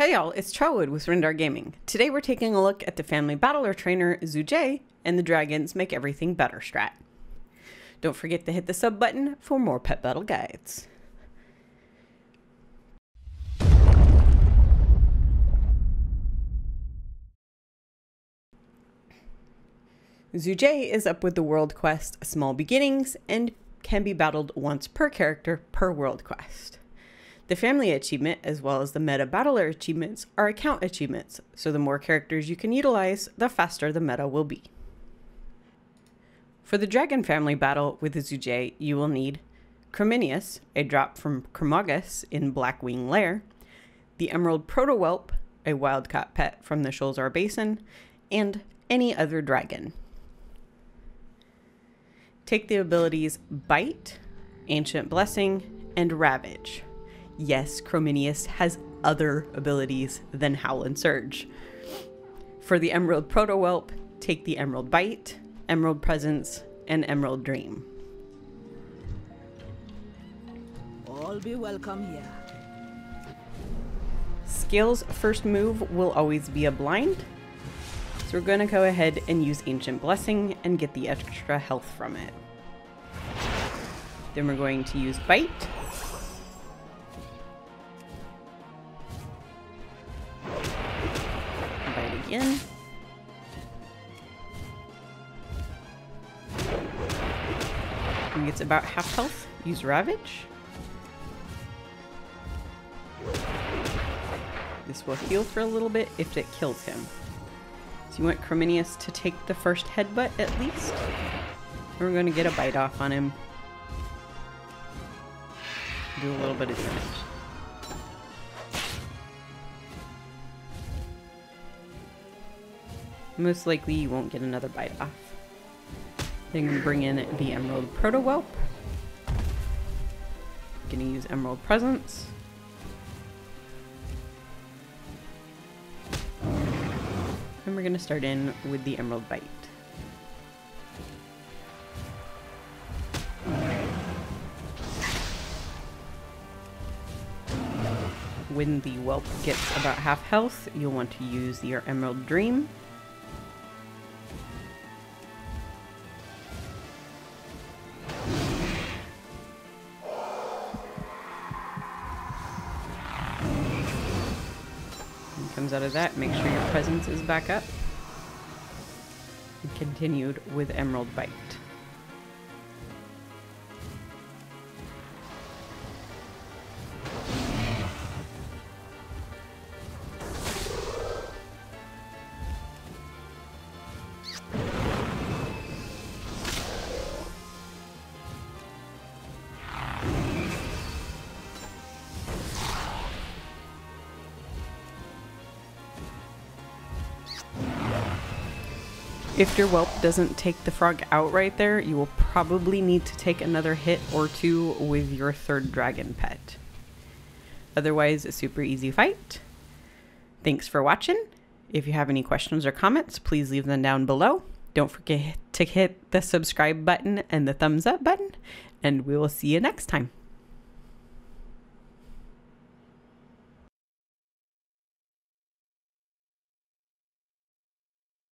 Hey y'all, it's Charwood with Rindar Gaming. Today we're taking a look at the family battler trainer Zujai and the Dragons Make Everything Better strat. Don't forget to hit the sub button for more pet battle guides. Zujai is up with the world quest Small Beginnings and can be battled once per character per world quest. The family achievement, as well as the meta battler achievements, are account achievements, so the more characters you can utilize, the faster the meta will be. For the dragon family battle with the Zujai, you will need Chrominius, a drop from Chromaggus in Blackwing Lair, the Emerald Protowhelp, a wildcat pet from the Sholazar Basin, and any other dragon. Take the abilities Bite, Ancient Blessing, and Ravage. Yes, Chrominius has other abilities than Howl and Surge. For the Emerald Protowhelp, take the Emerald Bite, Emerald Presence, and Emerald Dream. All be welcome here. Scale's first move will always be a blind, so we're going to go ahead and use Ancient Blessing and get the extra health from it. Then we're going to use Bite. Again. When gets about half health, use Ravage. This will heal for a little bit if it kills him. So you want Chrominius to take the first headbutt at least. We're going to get a bite off on him. Do a little bit of damage. Most likely you won't get another bite off. Then bring in the Emerald Protowhelp. Gonna use Emerald Presence. And we're gonna start in with the Emerald Bite. When the whelp gets about half health, you'll want to use your Emerald Dream. Comes out of that, make sure your presence is back up. And continued with Emerald Bite. If your whelp doesn't take the frog out right there, you will probably need to take another hit or two with your third dragon pet. Otherwise, a super easy fight. Thanks for watching. If you have any questions or comments, please leave them down below. Don't forget to hit the subscribe button and the thumbs up button, and we will see you next time.